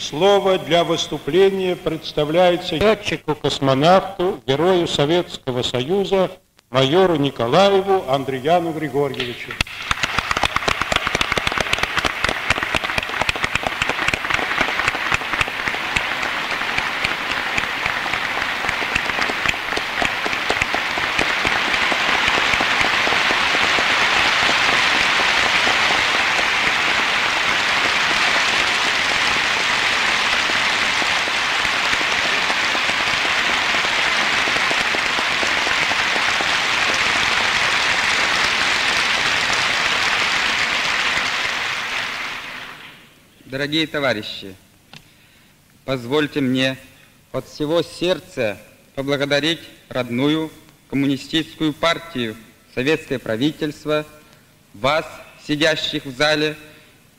слово для выступления представляется летчику-космонавту, герою Советского Союза, майору Николаеву Андреяну Григорьевичу. Дорогие товарищи, позвольте мне от всего сердца поблагодарить родную коммунистическую партию, советское правительство, вас, сидящих в зале,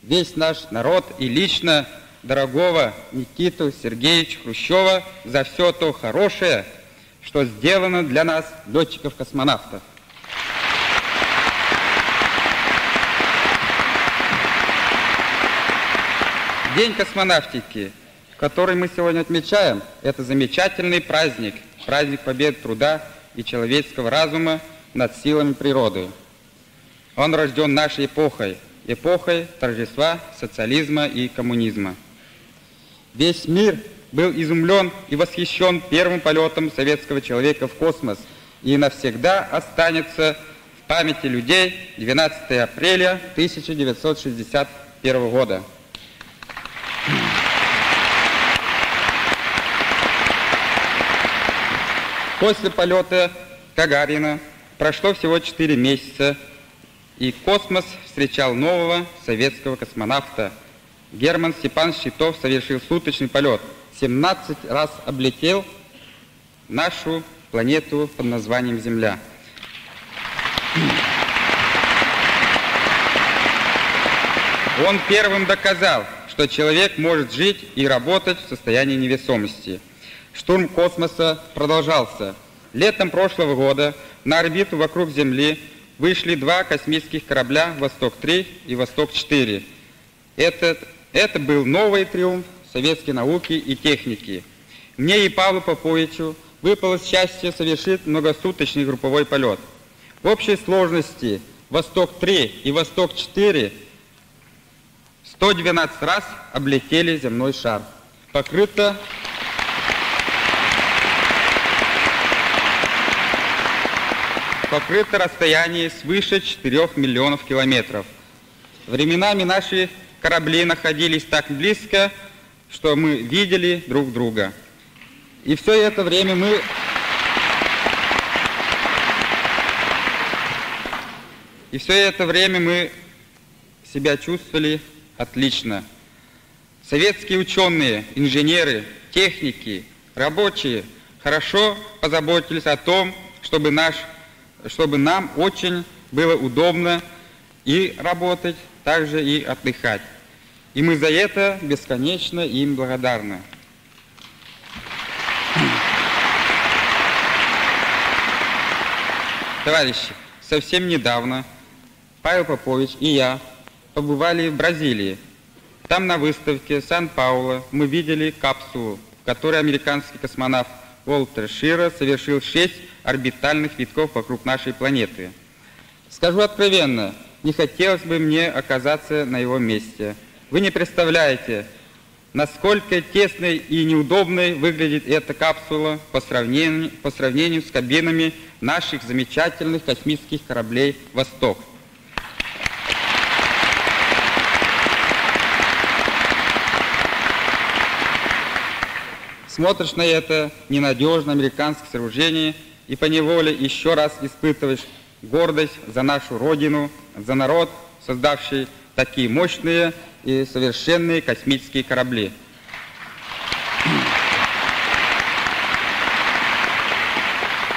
весь наш народ и лично дорогого Никиту Сергеевича Хрущева за все то хорошее, что сделано для нас, летчиков-космонавтов. День космонавтики, который мы сегодня отмечаем, это замечательный праздник, праздник побед труда и человеческого разума над силами природы. Он рожден нашей эпохой, эпохой торжества социализма и коммунизма. Весь мир был изумлен и восхищен первым полетом советского человека в космос и навсегда останется в памяти людей 12 апреля 1961 года. После полета Гагарина прошло всего 4 месяца, и космос встречал нового советского космонавта. Герман Степан Щитов совершил суточный полет. 17 раз облетел нашу планету под названием Земля. Он первым доказал, что человек может жить и работать в состоянии невесомости – Штурм космоса продолжался. Летом прошлого года на орбиту вокруг Земли вышли два космических корабля «Восток-3» и «Восток-4». Это, это был новый триумф советской науки и техники. Мне и Павлу Поповичу выпало счастье совершить многосуточный групповой полет. В общей сложности «Восток-3» и «Восток-4» 112 раз облетели земной шар. Покрыто покрыто расстояние свыше 4 миллионов километров. Временами наши корабли находились так близко, что мы видели друг друга. И все это время мы И все это время мы себя чувствовали отлично. Советские ученые, инженеры, техники, рабочие хорошо позаботились о том, чтобы наш чтобы нам очень было удобно и работать, также и отдыхать. И мы за это бесконечно им благодарны. Товарищи, совсем недавно Павел Попович и я побывали в Бразилии. Там на выставке Сан-Пауло мы видели капсулу, в которой американский космонавт Уолтер Шира совершил шесть орбитальных витков вокруг нашей планеты. Скажу откровенно, не хотелось бы мне оказаться на его месте. Вы не представляете, насколько тесной и неудобной выглядит эта капсула по сравнению, по сравнению с кабинами наших замечательных космических кораблей «Восток». Смотришь на это ненадежное американское сооружение и поневоле еще раз испытываешь гордость за нашу Родину, за народ, создавший такие мощные и совершенные космические корабли.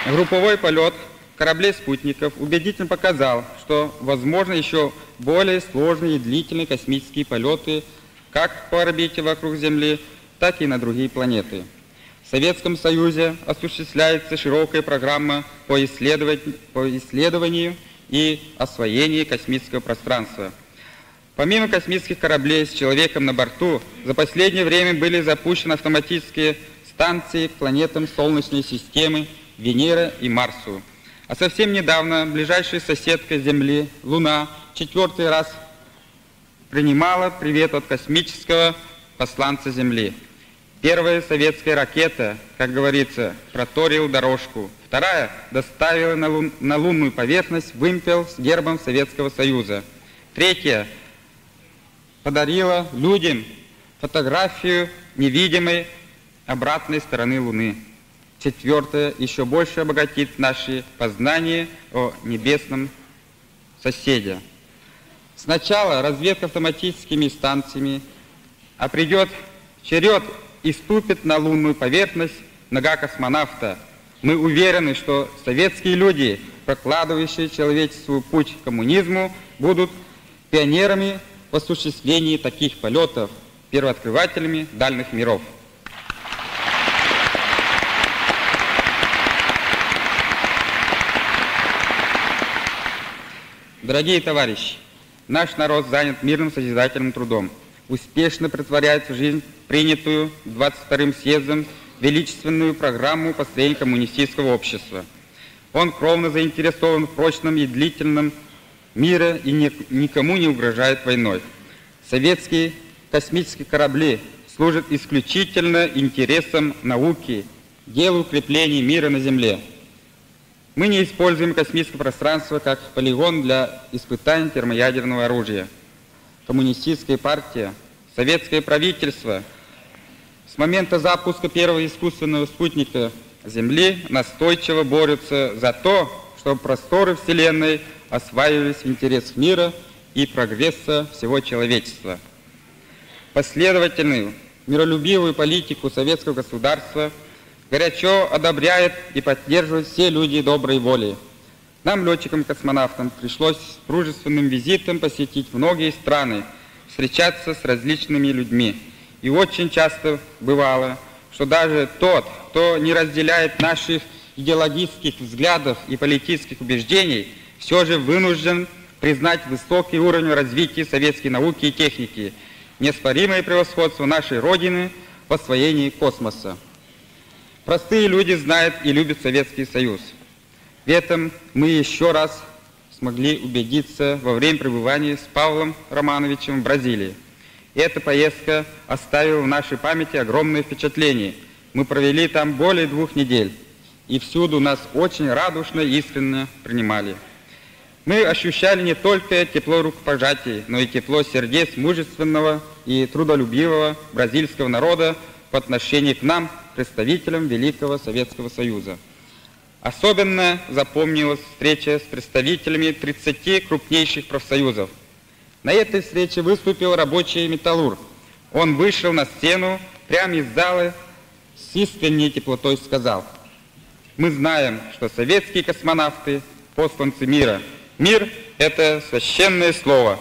Групповой полет кораблей-спутников убедительно показал, что возможно еще более сложные и длительные космические полеты как по орбите вокруг Земли, так и на другие планеты. В Советском Союзе осуществляется широкая программа по исследованию, по исследованию и освоению космического пространства. Помимо космических кораблей с человеком на борту, за последнее время были запущены автоматические станции к планетам Солнечной системы Венера и Марсу. А совсем недавно ближайшая соседка Земли, Луна, четвертый раз принимала привет от космического посланца Земли. Первая советская ракета, как говорится, проторил дорожку. Вторая доставила на, лун, на лунную поверхность вымпел с гербом Советского Союза. Третья подарила людям фотографию невидимой обратной стороны Луны. Четвертое, еще больше обогатит наши познания о небесном соседе. Сначала разведка автоматическими станциями, а придет черед и ступит на лунную поверхность нога космонавта. Мы уверены, что советские люди, прокладывающие человечеству путь к коммунизму, будут пионерами в осуществлении таких полетов, первооткрывателями дальних миров. Дорогие товарищи, наш народ занят мирным созидательным трудом, успешно претворяет в жизнь принятую 22-м съездом величественную программу построения коммунистического общества. Он кровно заинтересован в прочном и длительном мире и никому не угрожает войной. Советские космические корабли служат исключительно интересам науки, делу укрепления мира на Земле. Мы не используем космическое пространство как полигон для испытаний термоядерного оружия. Коммунистическая партия, советское правительство с момента запуска первого искусственного спутника Земли настойчиво борются за то, чтобы просторы Вселенной осваивались в интересах мира и прогресса всего человечества. Последовательную миролюбивую политику советского государства – горячо одобряет и поддерживает все люди доброй воли. Нам, летчикам-космонавтам, пришлось с дружественным визитом посетить многие страны, встречаться с различными людьми. И очень часто бывало, что даже тот, кто не разделяет наших идеологических взглядов и политических убеждений, все же вынужден признать высокий уровень развития советской науки и техники, неоспоримое превосходство нашей Родины в освоении космоса. Простые люди знают и любят Советский Союз. В этом мы еще раз смогли убедиться во время пребывания с Павлом Романовичем в Бразилии. Эта поездка оставила в нашей памяти огромное впечатление. Мы провели там более двух недель, и всюду нас очень радушно и искренне принимали. Мы ощущали не только тепло рукопожатий, но и тепло сердец мужественного и трудолюбивого бразильского народа по отношению к нам – представителям Великого Советского Союза. Особенно запомнилась встреча с представителями 30 крупнейших профсоюзов. На этой встрече выступил рабочий металлург. Он вышел на сцену прямо из зала с искренней теплотой сказал, «Мы знаем, что советские космонавты – посланцы мира. Мир – это священное слово».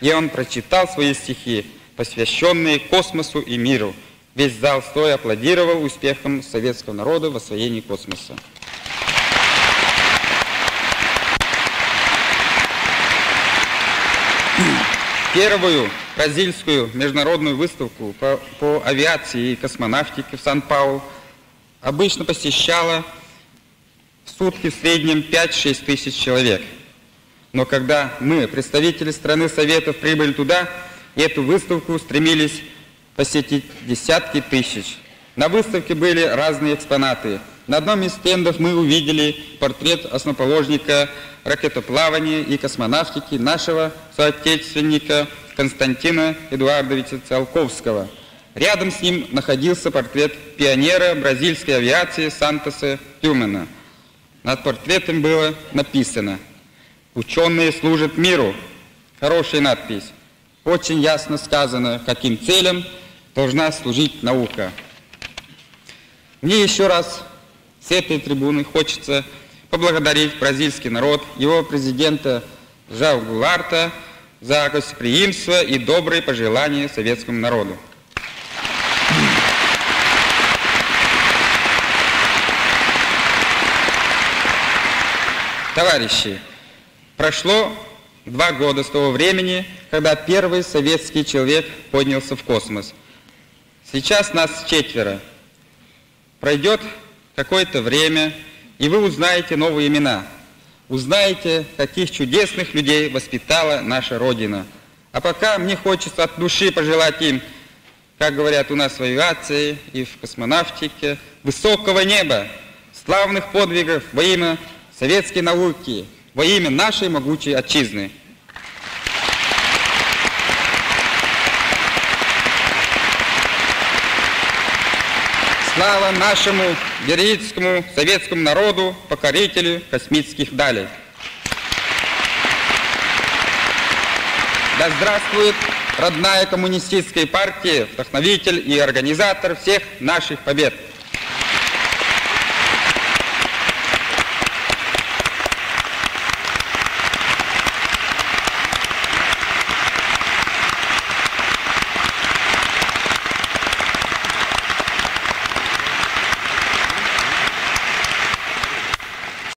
И он прочитал свои стихи, посвященные космосу и миру – Весь зал стоя аплодировал успехам советского народа в освоении космоса. Первую бразильскую международную выставку по, по авиации и космонавтике в Сан-Паулу обычно посещало в сутки в среднем 5-6 тысяч человек. Но когда мы, представители страны Советов, прибыли туда, эту выставку стремились посетить десятки тысяч. На выставке были разные экспонаты. На одном из стендов мы увидели портрет основоположника ракетоплавания и космонавтики нашего соотечественника Константина Эдуардовича Циолковского. Рядом с ним находился портрет пионера бразильской авиации Сантоса Тюмена. Над портретом было написано «Ученые служат миру». Хорошая надпись. Очень ясно сказано, каким целям – должна служить наука. Мне еще раз с этой трибуны хочется поблагодарить бразильский народ, его президента Жау Гуларта за гостеприимство и добрые пожелания советскому народу. Товарищи, прошло два года с того времени, когда первый советский человек поднялся в космос. Сейчас нас четверо. Пройдет какое-то время, и вы узнаете новые имена. Узнаете, каких чудесных людей воспитала наша Родина. А пока мне хочется от души пожелать им, как говорят у нас в авиации и в космонавтике, высокого неба, славных подвигов во имя советской науки, во имя нашей могучей отчизны. Слава нашему героическому советскому народу, покорителю космических далей. Да здравствует родная коммунистическая партия, вдохновитель и организатор всех наших побед.